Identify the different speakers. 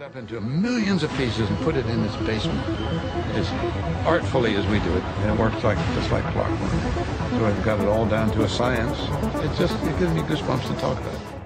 Speaker 1: it up into millions of pieces and put it in this basement as artfully as we do it. And it works like just like clockwork. So I've got it all down to a science. It just it gives me goosebumps to talk about it.